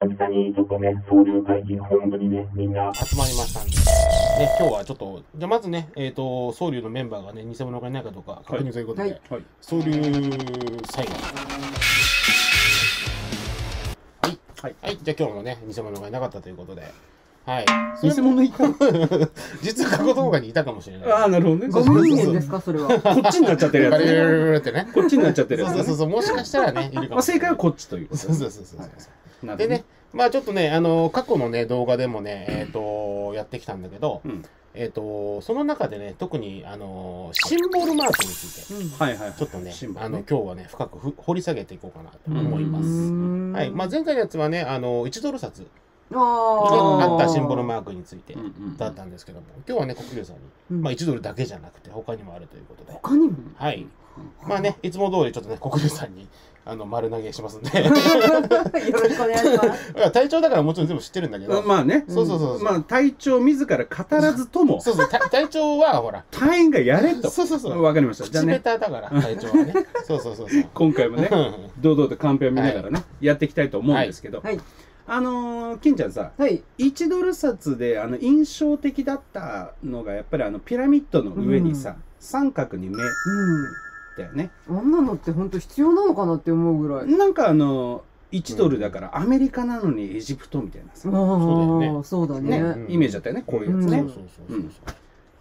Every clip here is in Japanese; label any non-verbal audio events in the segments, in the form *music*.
久々にちょっとね、総流会議本部にね、みんな集まりましたんで、ね、今日はちょっと、じゃあまずね、えっ、と、総流のメンバーがね、偽物がいないかどうか確認ということで、はいはい。総流サイン。はい。はいはい。じゃあ今日もね、偽物がいなかったということで、はい。偽物いたの？*laughs* 実は過去動画にいたかもしれない。ああ、なるほどね。ゴム人間ですか？それは。こっちになっちゃってるやつね。ガリってね。こっちになっちゃってるやつね。そうそうそう、もしかしたらね、いるかもしれない。まあ正解はこっちということそうそうそうそう。はいなるほどでね、まあちょっとね、あの、過去のね、動画でもね、えっ、と、やってきたんだけど、うんえっ、と、その中でね、特に、あの、シンボルマークについて、うんはいはいはい。ちょっとねシンボルあの、今日はね、深くふ掘り下げていこうかなと思います。うんはい。まあ前回のやつはね、あの、1ドル札であったシンボルマークについてだったんですけども、今日はね、国流さんに、うんまあ1ドルだけじゃなくて、他にもあるということで、他にも？はい。まあね、いつも通りちょっとね、国流さんに、あの、丸投げしますんで、よろしくお願いします。*laughs* いや隊長だからもちろん全部知ってるんだけど、まあね。そうそうそうそう。まあ隊長自ら語らずとも、そうそう、隊隊長はほら、隊員がやれと。そうそうそう。わかりました。じゃあね、手だから、隊長はね。*laughs* そうそうそうそう。今回もね、うん堂々とカンペを見ながらね、やっていきたいと思うんですけど、はい。あのー、金ちゃんさ、はい。1ドル札であの印象的だったのが、やっぱりあのピラミッドの上にさ、三角に目だよね。うん。あんなのって本当必要なのかなって思うぐらい。なんかあの、1ドルだからアメリカなのにエジプトみたいなさ、あそうだよあ、そうだねね。うんイメージだったよね、こういうやつね。そうそうそうそう。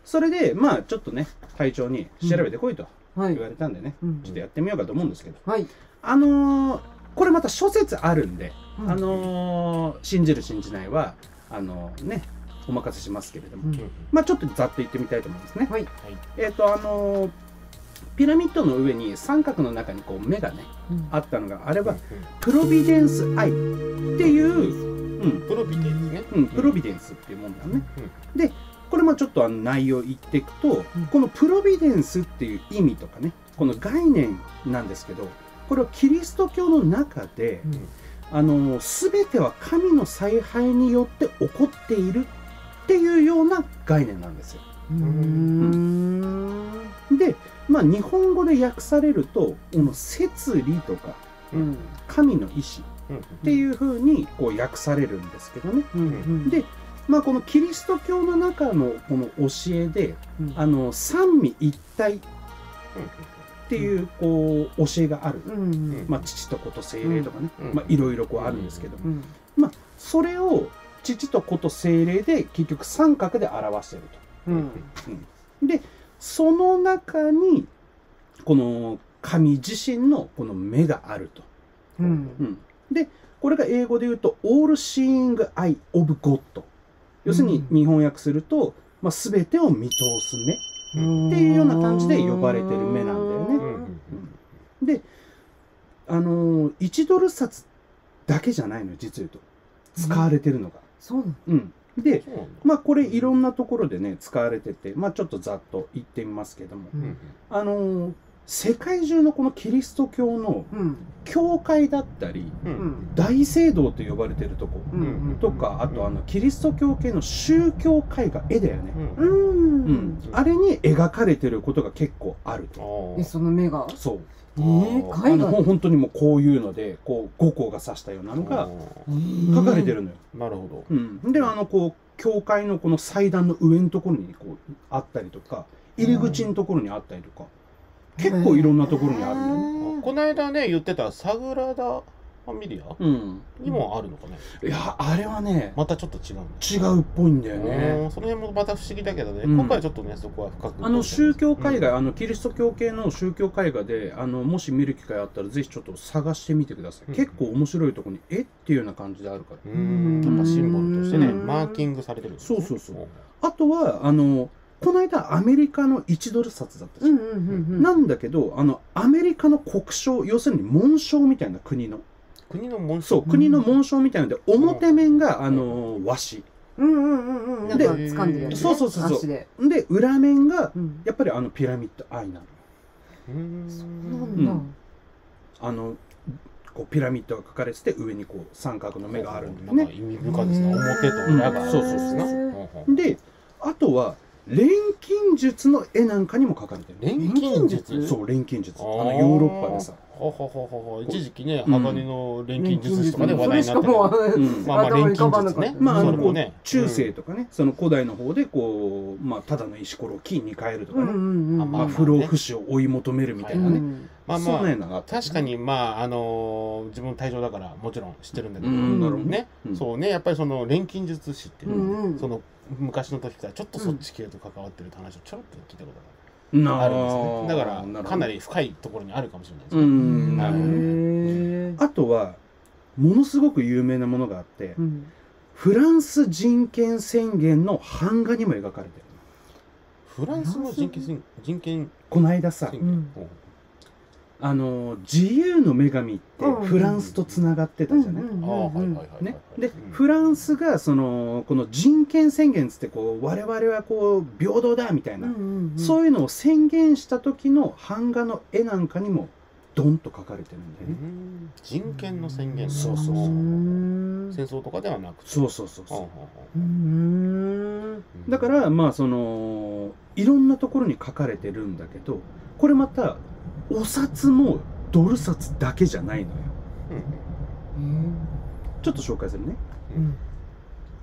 それで、まあちょっとね、隊長に調べてこいとはい言わ。れたんでね、うんちょっとやってみようかと思うんですけど、はい。あのー、これまた諸説あるんで、うんあのー、信じる信じないは、あのね、お任せしますけれども、うんうんまあちょっとざっと言ってみたいと思いますね。はい。はい。えっ、と、あのー、ピラミッドの上に三角の中にこう目がね、うんあったのが、あれはうんプロビデンスアイっていう、うん、プロビテンスね。うん、プロビデンスっていうもんだね。うんで、これもちょっとあの内容言っていくと、うんこのプロビデンスっていう意味とかね、この概念なんですけど、これはキリスト教の中で、あの、すべては神の采配によって起こっているっていうような概念なんですよ。うーん。で、まあ日本語で訳されると、この摂理とかうん。神の意志うんっていうふうにこう訳されるんですけどね。うん。うん。で、まあこのキリスト教の中のこの教えで、うんあの三位一体っていうこう教えがある、うん。まあ、父と子と精霊とかね、うんまあ、いろいろこうあるんですけど、うん。まあ、それを父と子と精霊で結局三角で表しているうん。と。でその中にこの神自身のこの目があると。うん。うんでこれが英語で言うと「All Seeing Eye of God」要するに日本訳すると、まあ、全てを見通す目っていうような感じで呼ばれてる目なんだよねうんうんで、あのー、1ドル札だけじゃないのよ、実を言うと。使われてるのが。そうなの。うん。で、まあこれいろんなところでね、使われてて、まあちょっとざっと言ってみますけども、ううんんあのー世界中のこのキリスト教のうん。教会だったり、ううんん。大聖堂と呼ばれてるとこうん。とか、あとあの、キリスト教系の宗教絵画、絵だよね。ううん。うんん。あれに描かれてることが結構あると。え、その目が？そう。えー、あの海外ほん本当にもうこういうので、こう、五光が指したようなのが書かれてるのよ。なるほど。うん、であのこう教会のこの祭壇の上のところにこうあったりとか入り口のところにあったりとか、結構いろんなところにあるのよ、あこの間ね、言ってたサグラダ・ファミリア？うん、にもあるのかね？いやあれはねまたちょっと違う違うっぽいんだようねんその辺もまた不思議だけどね、うん。今回ちょっとね、そこは深く。あの宗教絵画、うん。あのキリスト教系の宗教絵画であのもし見る機会あったらぜひちょっと探してみてください、うん。結構面白いところにえ？っていうような感じであるから。うーん、やっぱシンボルとしてね、うん。マーキングされてるんですね、そうそうそう。あとはあのこの間アメリカの1ドル札だったじゃん。うんうんうんうん。なんだけど、あの、アメリカの国章、要するに紋章みたいな国の、国の紋章そう、国の紋章みたいなので、表面が、あの、和紙。うんうんうんうん。なんかで掴んでるやつね。そうそうそうそう足で。で、裏面が、うん。やっぱりあの、ピラミッドアイなの。うーんなんだ。あの、こう、ピラミッドが描かれてて、上にこう、三角の目があるんだよね。なんか意味深いですね。表と裏が。うんそうそうそうで、あとは、錬金術の絵なんかにも描かれてる。錬金術？そう、錬金術。あの、ヨーロッパでさ、ほほほほほ。一時期ね、うん鋼の錬金術師とかで話題になってそれしかもる。うん。まあまあ頭錬金術ね。まあ、あの中世とかね、その古代の方でこう、まあ、ただの石ころを金に変えるとかね、うんうんうんあまあ、ま不老不死を追い求めるみたいなね、うんまあまあ、確かに、まあ、あのー自分対象だから、もちろん知ってるんだけど、ね、うん。そうね、やっぱりその錬金術師っていうのは、うんうん。その昔の時からちょっとそっち系と関わってるって話をちょろっと聞いたことながあるんですね。だから、かなり深いところにあるかもしれないですうね。あとはものすごく有名なものがあって、うん。フランス人権宣言の版画にも描かれてる。フランスの人権宣人権この間さ。うんあの自由の女神ってうん。フランスとつながってたじゃない、うんああ、はいはいはいはい。ね、で、うんフランスがそのこの人権宣言つってこう我々はこう平等だみたいな、そういうのを宣言した時の版画の絵なんかにもドンと描かれてるんだよね、うん。人権の宣言そうそうそう。うん戦争とかではなくて。そうそうそうそう。うあんだからまあそのいろんなところに書かれてるんだけどこれまたお札もドル札だけじゃないのよ。ちょっと紹介するね。うん。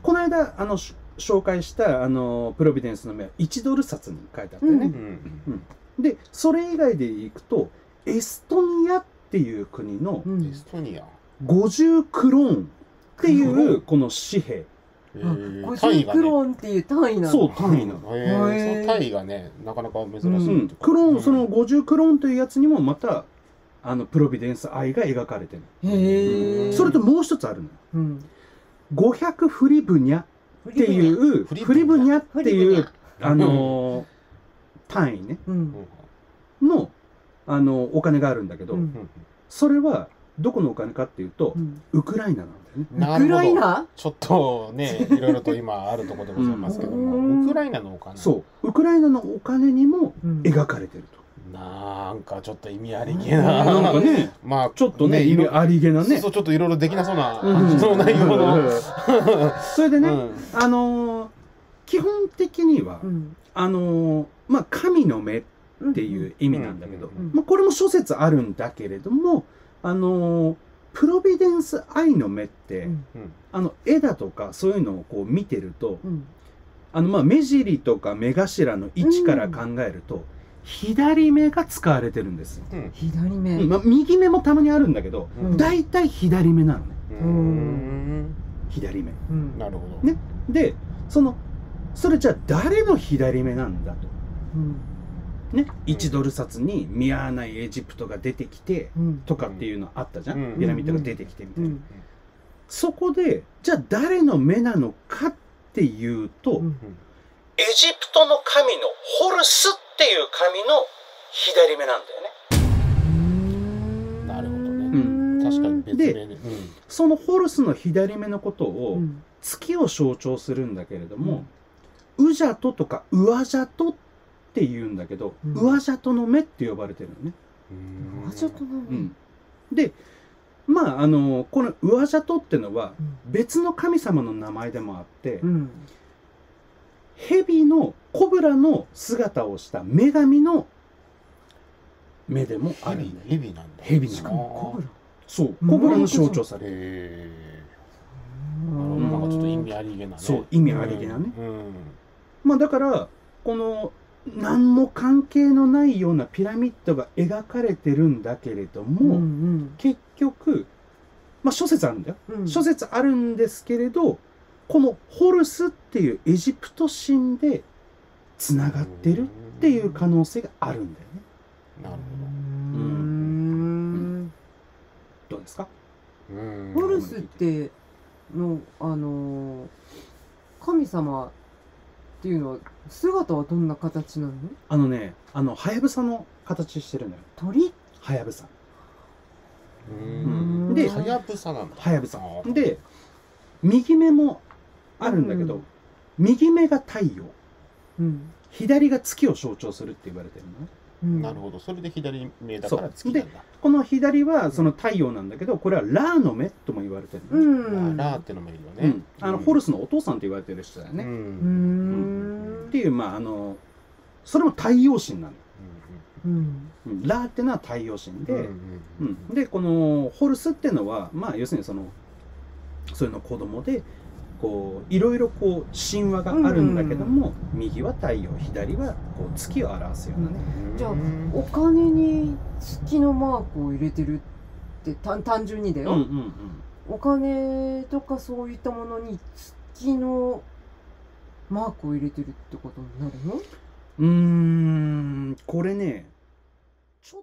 この間あのし紹介したあのプロビデンスの目は1ドル札に書いてあってね、ううん。うん。でそれ以外でいくとエストニアっていう国のうん。エストニア。50クローンっていうこの紙幣えあー。単位50クがね。ローンっていう単位なのそう単位なの、へえ、その単位がね、なかなか珍しうん。い。クローン、うんその50クローンというやつにもまたあのプロビデンス愛が描かれてる。へえそれともう一つあるのよ。うん。500フリブニャっていうフリブニャっていうャ。あのー単位ね。うん。のあのお金があるんだけど、それはどこのお金かっていうと、うん。ウクライナなんだよね。なウクライ。ナ？ちょっとね、いろいろと今あるところでございますけどうも、ん。ウクライナのお金。そう。ウクライナのお金にもうん。描かれてると、なんかちょっと意味ありげうん。な。なんかね *laughs* まあ、ちょっとね意味ありげなね。そう、ちょっといろいろできなそうな、うん。その内容の。*laughs* それでね、うん。あのー基本的には、うん。あのーまあ神の目っていう意味なんだけど、うん。まあ、これも諸説あるんだけれどもあのープロビデンス愛の目って、うん。うんあの絵だとかそういうのをこう見てるとうん。あのまあ目尻とか目頭の位置から考えると、左目が使われてるんですよ、うん。左目。うん。まあ、右目もたまにあるんだけどうん。大体左目なのね。うん。左目。うん。なるほど。ね。でそのそれじゃあ誰の左目なんだと。うんね。1ドル札に見合わないエジプトが出てきてうん。とかっていうのあったじゃん、うん。ピラミッドが出てきてみたいな、うん。そこでじゃあ誰の目なのかっていうと、うん。エジプトの神のホルスっていう神の左目なんだよね。なるほどね。うん。確かに別で名で。うんそのホルスの左目のことをうん。月を象徴するんだけれども、ウジャトとかウアジャトって言うんだけど、うん。ウアジャトの目って呼ばれてるのね、うん。あちょっとなうん。でまああのこのウアジャトってのはうん。別の神様の名前でもあって、うん。蛇のコブラの姿をした女神の目でもあるヘビんだよね。ヘビなんだ。蛇なのしかもコブラ。そううんコブラの象徴される、なんかちょっと意味ありげなね。そう意味ありげなね。うん。まあだからこの何も関係のないようなピラミッドが描かれてるんだけれども、うん結局まあ諸説あるんだよ、うん。諸説あるんですけれどこのホルスっていうエジプト神でつながってるっていう可能性があるんだよね。なるうん。どうですか？ほど。うん。ホルスってのあの神様っていうのは姿はどんな形なの？あのねあのはやぶさの形してるのよ。鳥？うはやぶさん。ではやぶさなんだ。はやぶさで右目もあるんだけど、うん。右目が太陽。うん。左が月を象徴するって言われてるのね。うんなるほど。それで左目だから月なんだ。この左はその太陽なんだけどこれはラーの目とも言われてるうん。ラーってのもいるよね。うん。あのホルスのお父さんと言われてる人だよう。ね、うん。ん。っていうまああのそれも太陽神なの。うん。うん。ラーってのは太陽神で、うんうんでこのホルスっていうのはまあ要するにそのそれの子供でこういろいろこう神話があるんだけども、右は太陽左はこう月を表すようなね、じゃあうんお金に月のマークを入れてるって単単純にだよ、うんうんうん。お金とかそういったものに月のマークを入れてるってことになるの？うーんこれねちょっ